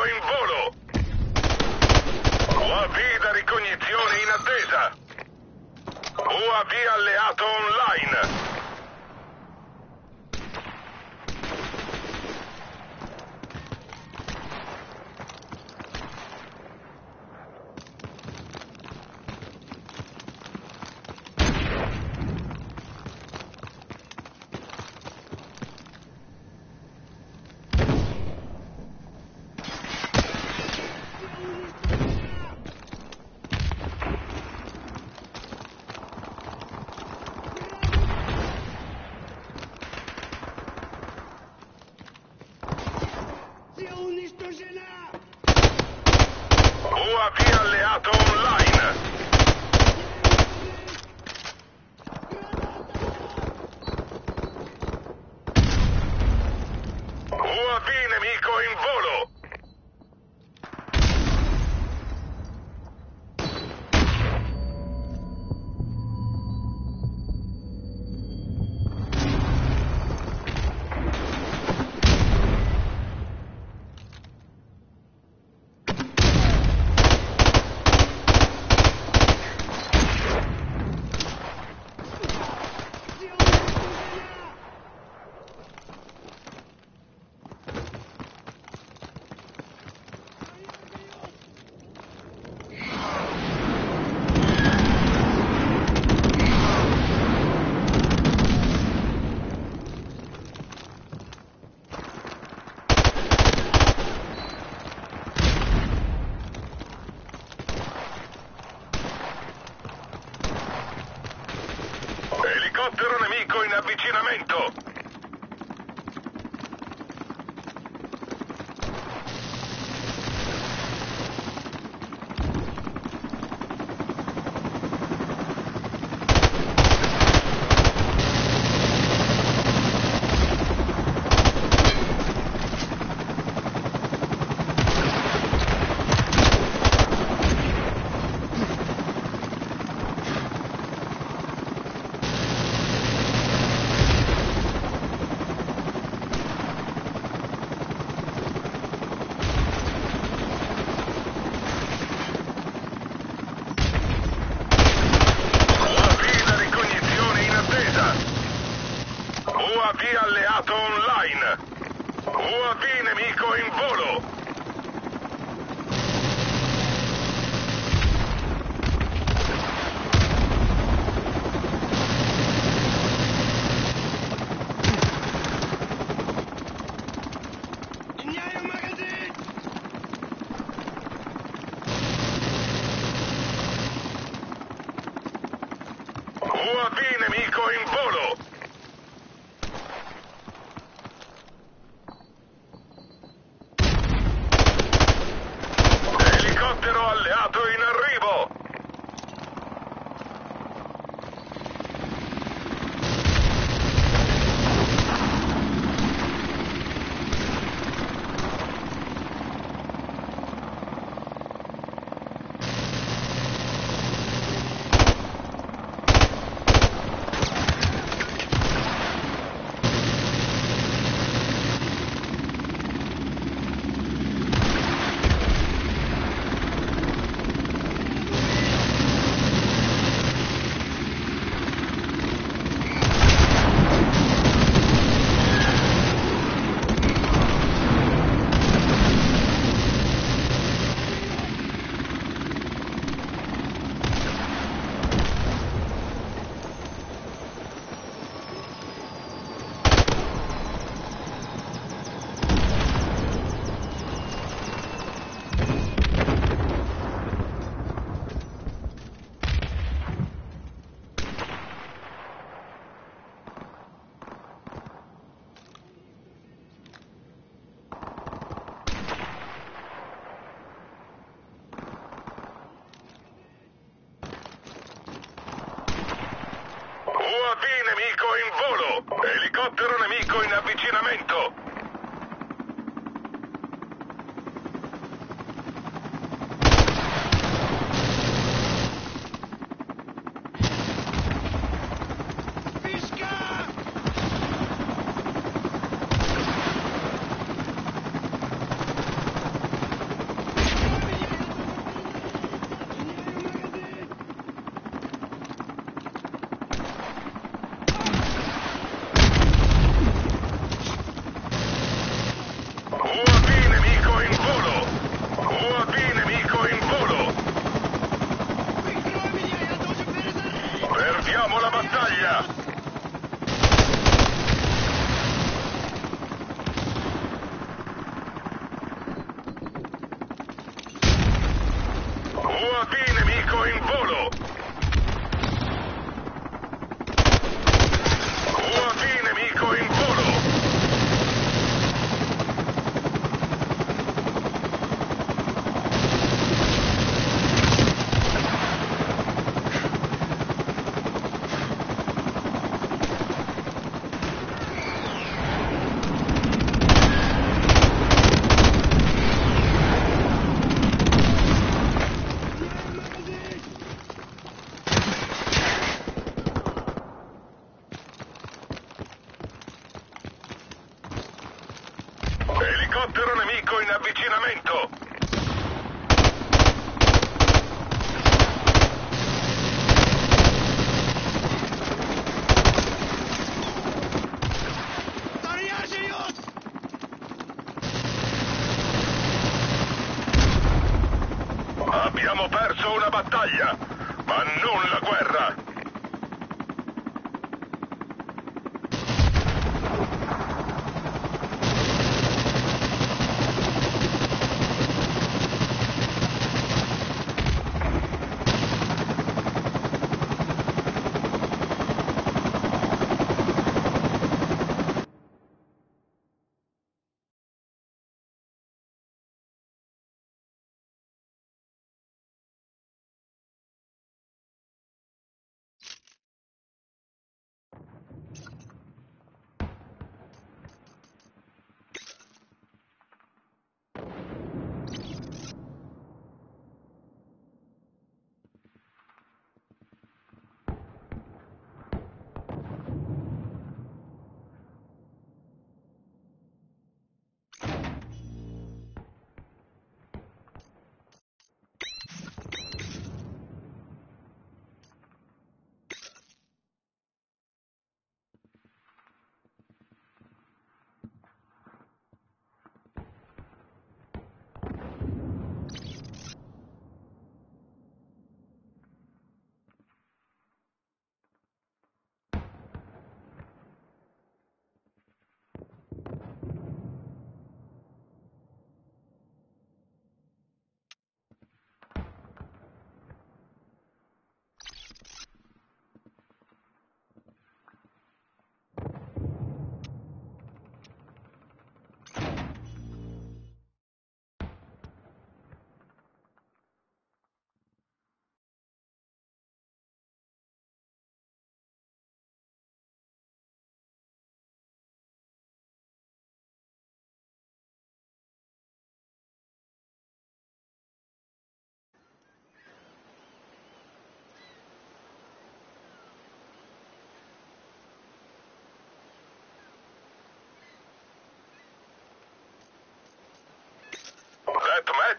In volo! UAV da ricognizione in attesa! UAV alleato online! aquí al Leato Online.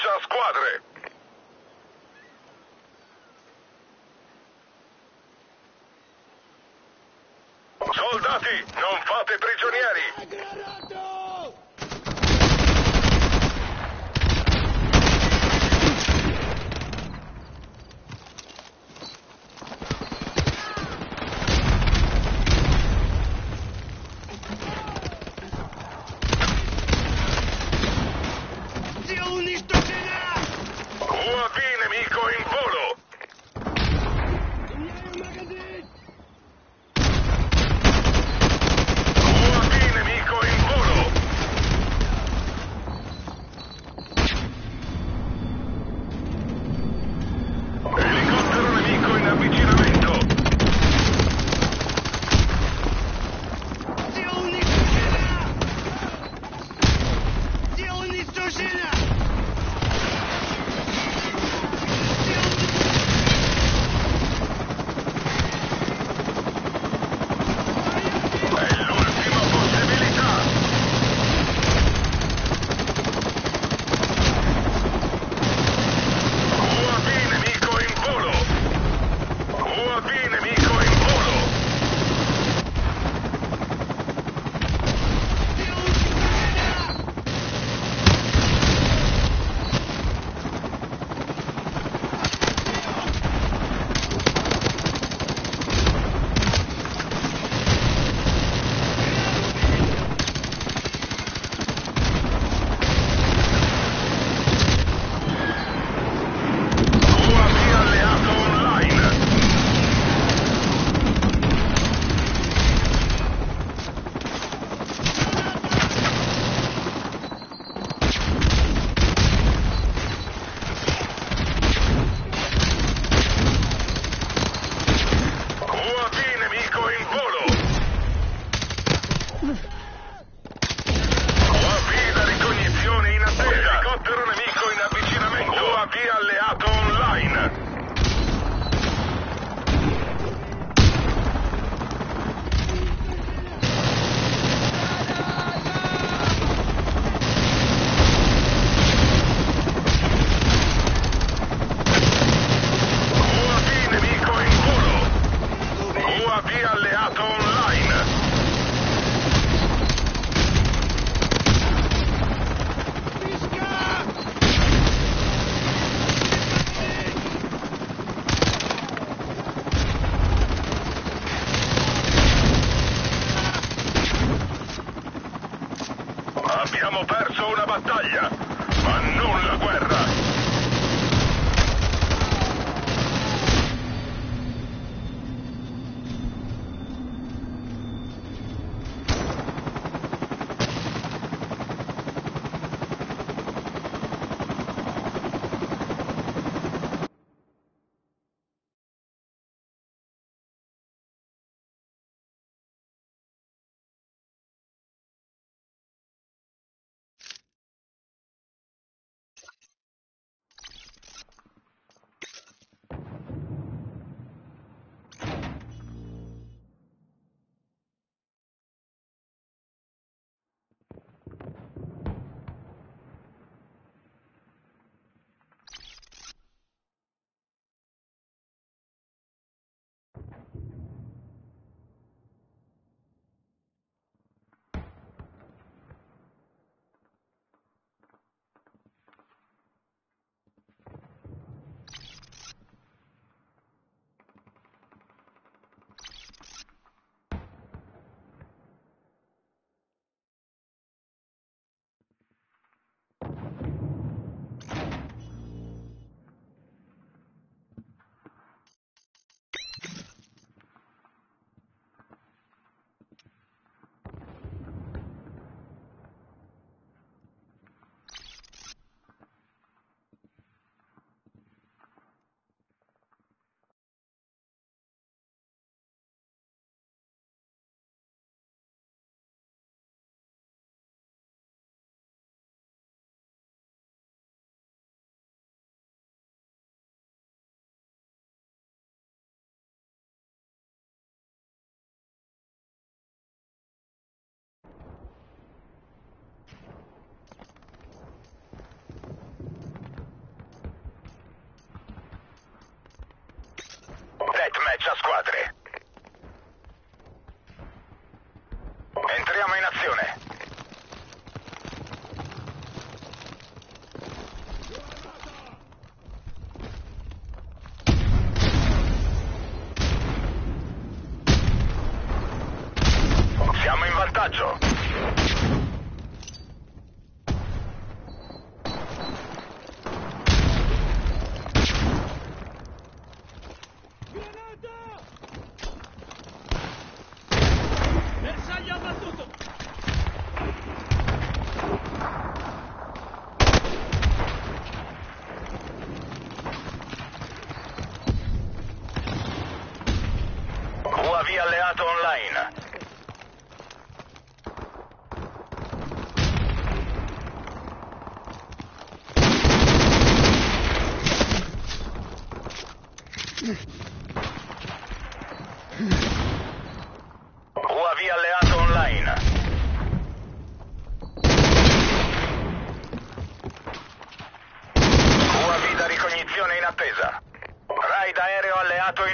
час квадры.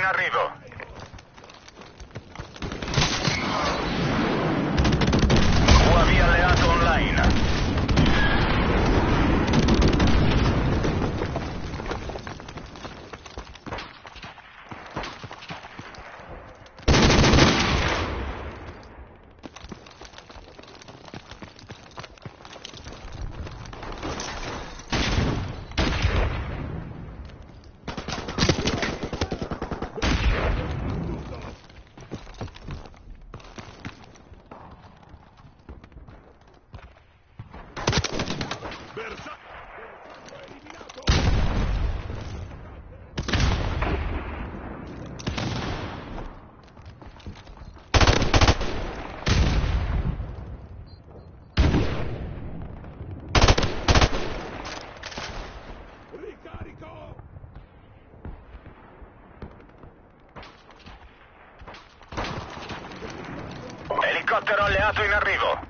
Alleato in arrivo. UAV alleato online. Elicottero alleato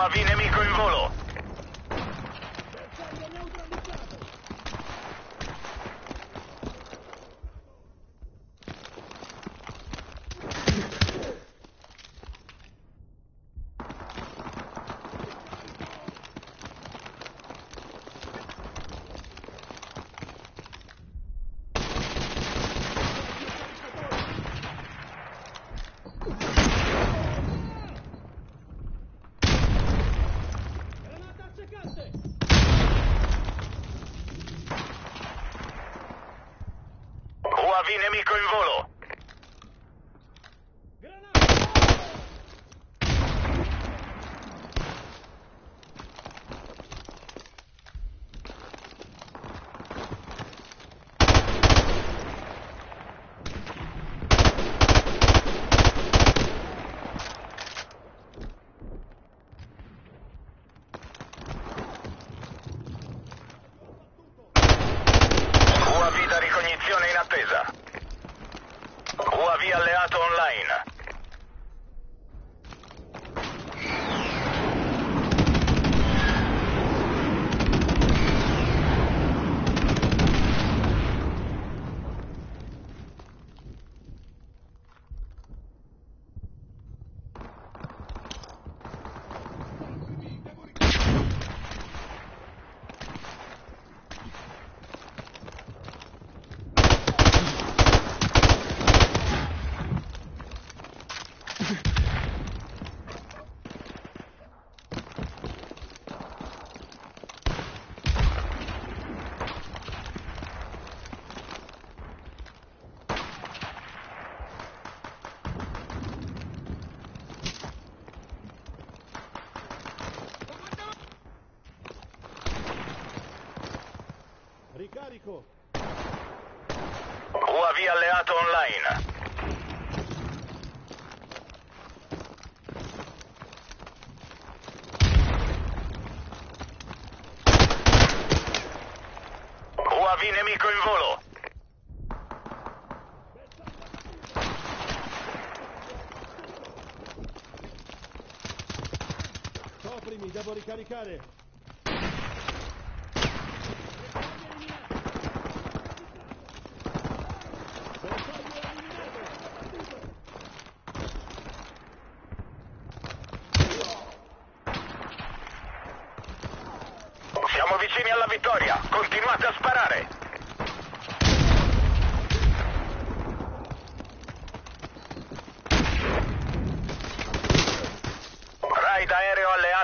UAV nemico in volo. nemico in volo! Coprimi, devo ricaricare!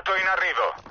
Alto y Narrido.